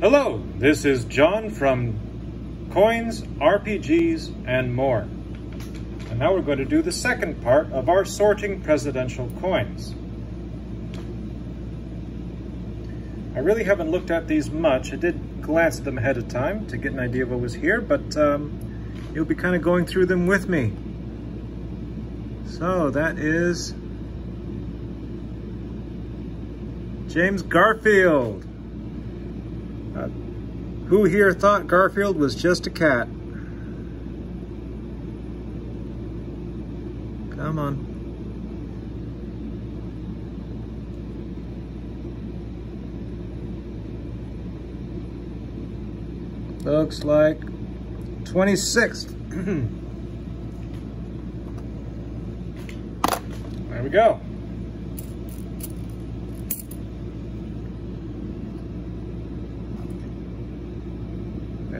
Hello, this is John from Coins, RPGs, and More. And now we're going to do the second part of our sorting presidential coins. I really haven't looked at these much. I did glance at them ahead of time to get an idea of what was here, but um, you'll be kind of going through them with me. So that is James Garfield. Who here thought Garfield was just a cat? Come on. Looks like 26th. there we go.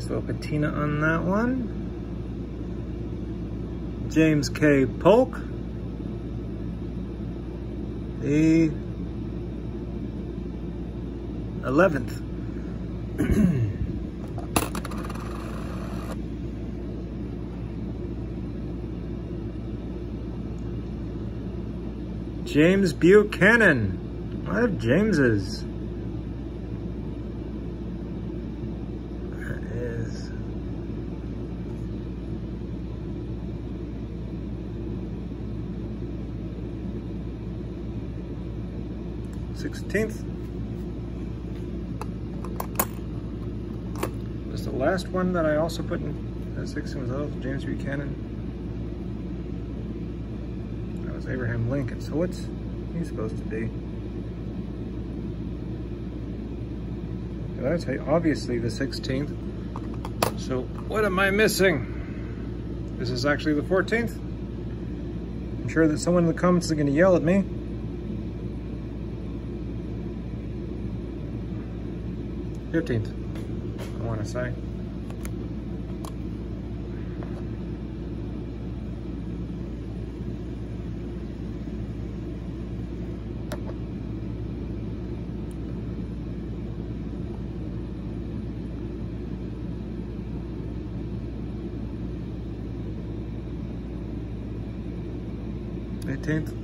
Little patina on that one. James K. Polk. The 11th. James Buchanan. I have James's. That 16th. Was the last one that I also put in as 16 was also James Buchanan. That was Abraham Lincoln. So what's he supposed to be? I'd say obviously the 16th. So what am I missing? This is actually the 14th. I'm sure that someone in the comments is going to yell at me. Fifteenth, I want to say. Eighteenth.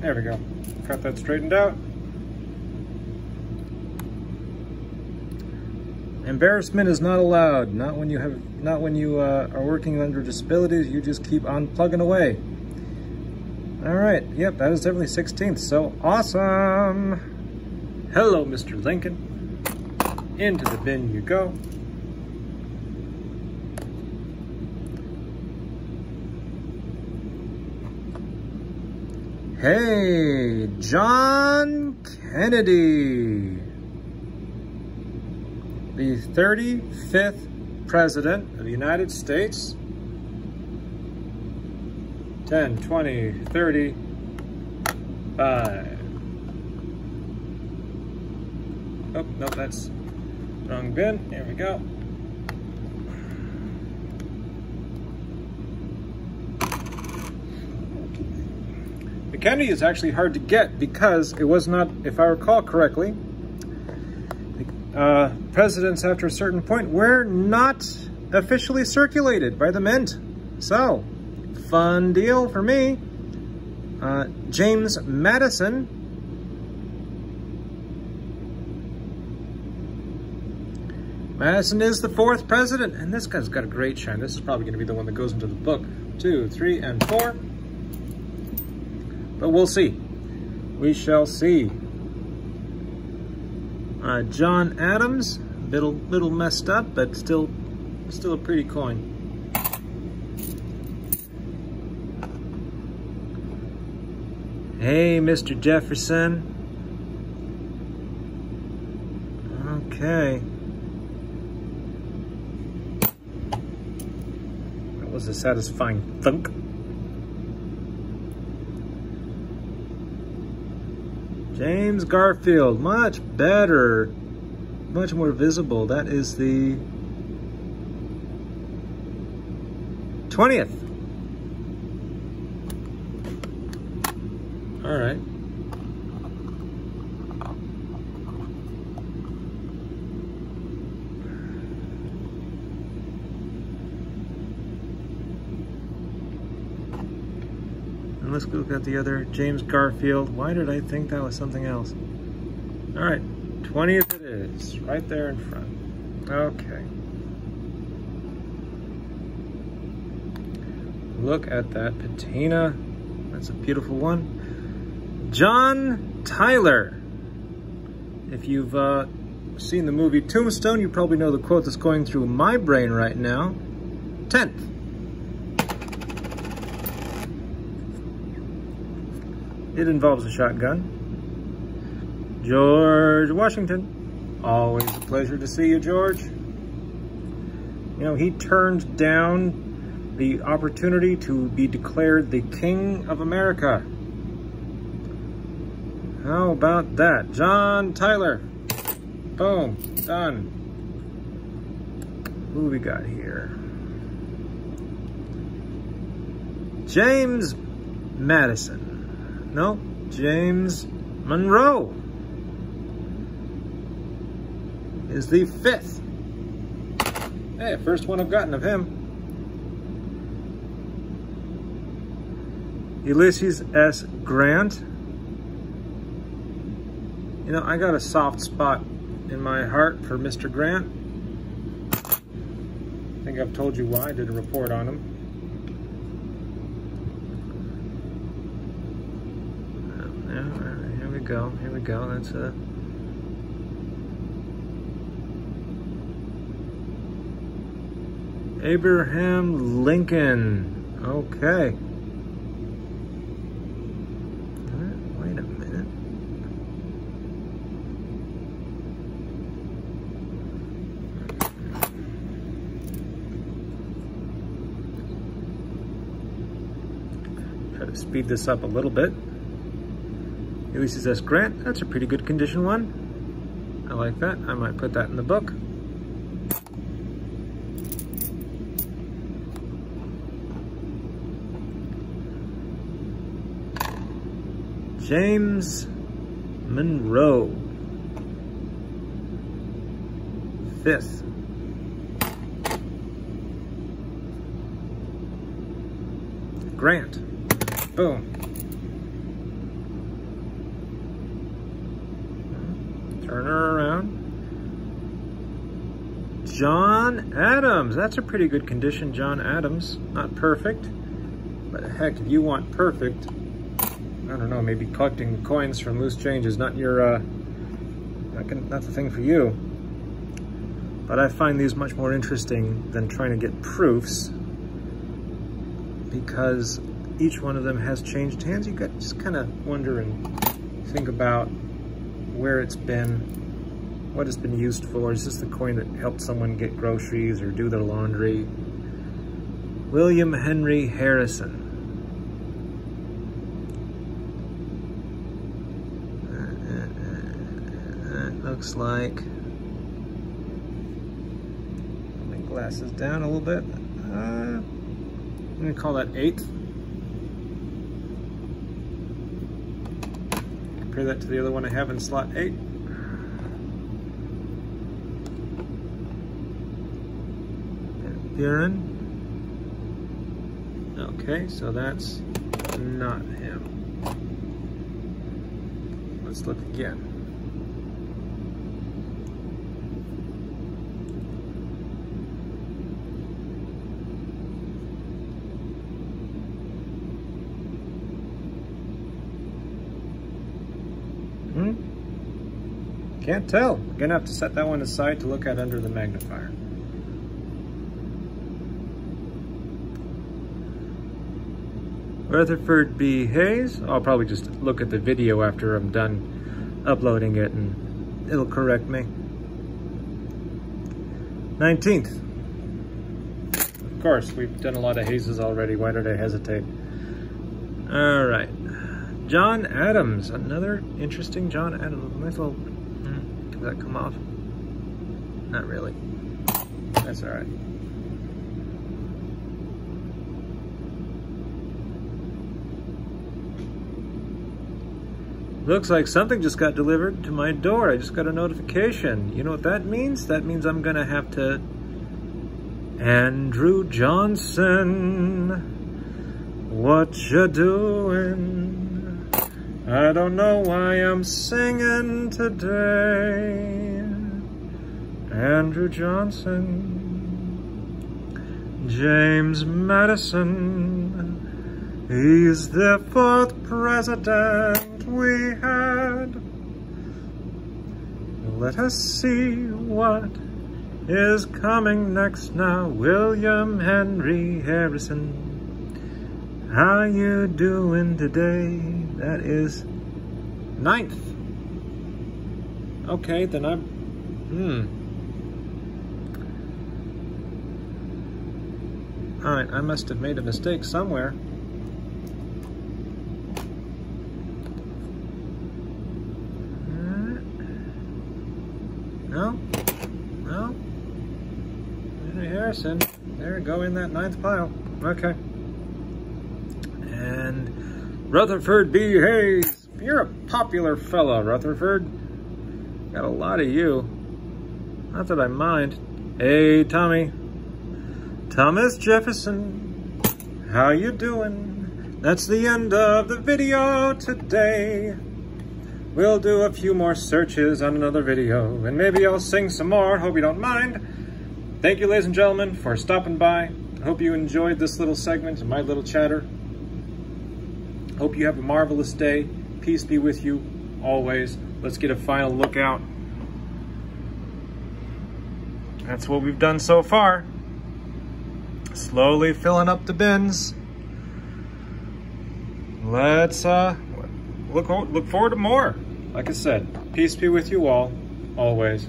There we go. Got that straightened out. Embarrassment is not allowed. Not when you have, not when you uh, are working under disabilities. You just keep on plugging away. All right. Yep, that is definitely 16th. So awesome. Hello, Mr. Lincoln. Into the bin you go. Hey, John Kennedy, the 35th President of the United States. 10, 20, 30, 5. Oh, no, that's wrong bin. Here we go. The Kennedy is actually hard to get because it was not, if I recall correctly, uh, presidents after a certain point were not officially circulated by the mint. So, fun deal for me. Uh, James Madison. Madison is the fourth president, and this guy's got a great shine. This is probably going to be the one that goes into the book. Two, three, and four. But we'll see. We shall see. Uh, John Adams, little little messed up, but still, still a pretty coin. Hey, Mr. Jefferson. Okay. That was a satisfying thunk. James Garfield, much better, much more visible. That is the 20th. All right. Let's look at the other, James Garfield. Why did I think that was something else? All right, 20th it is, right there in front. Okay. Look at that patina. That's a beautiful one. John Tyler. If you've uh, seen the movie Tombstone, you probably know the quote that's going through my brain right now. 10th. It involves a shotgun. George Washington. Always a pleasure to see you, George. You know, he turned down the opportunity to be declared the King of America. How about that? John Tyler. Boom. Done. Who we got here? James Madison. No, James Monroe is the fifth. Hey, first one I've gotten of him. Ulysses S. Grant. You know, I got a soft spot in my heart for Mr. Grant. I think I've told you why. I did a report on him. Here we go. Here we go. That's a. Abraham Lincoln. Okay. Wait a minute. Try to speed this up a little bit. Ulysses S. Grant, that's a pretty good condition one. I like that. I might put that in the book. James Monroe. Fifth. Grant. Boom. Turn her around. John Adams. That's a pretty good condition, John Adams. Not perfect, but heck, if you want perfect, I don't know, maybe collecting coins from loose change is not your, uh, not, gonna, not the thing for you. But I find these much more interesting than trying to get proofs because each one of them has changed hands. You got just kind of wonder and think about where it's been, what it's been used for. Is this the coin that helped someone get groceries or do their laundry? William Henry Harrison. looks like. My glasses down a little bit. Uh, I'm gonna call that eighth. Compare that to the other one I have in slot eight. Buren. Okay, so that's not him. Let's look again. Hmm? Can't tell. Gonna have to set that one aside to look at under the magnifier. Rutherford B. Hayes. I'll probably just look at the video after I'm done uploading it and it'll correct me. 19th. Of course, we've done a lot of hazes already. Why did I hesitate? All right. John Adams, another interesting John Adams. Well, hmm, did that come off? Not really. That's all right. Looks like something just got delivered to my door. I just got a notification. You know what that means? That means I'm gonna have to... Andrew Johnson, what you doing? I don't know why I'm singing today. Andrew Johnson, James Madison, he's the fourth president we had. Let us see what is coming next now. William Henry Harrison. How you doing today? That is ninth. Okay, then I'm, hmm. All right, I must have made a mistake somewhere. No? No? Harrison. There go in that ninth pile. Okay. And Rutherford B. Hayes. You're a popular fella, Rutherford. Got a lot of you. Not that I mind. Hey, Tommy. Thomas Jefferson. How you doing? That's the end of the video today. We'll do a few more searches on another video, and maybe I'll sing some more, hope you don't mind. Thank you, ladies and gentlemen, for stopping by. I hope you enjoyed this little segment of my little chatter. Hope you have a marvelous day. Peace be with you always. Let's get a final look out. That's what we've done so far. Slowly filling up the bins. Let's uh, look, look forward to more. Like I said, peace be with you all, always.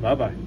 Bye-bye.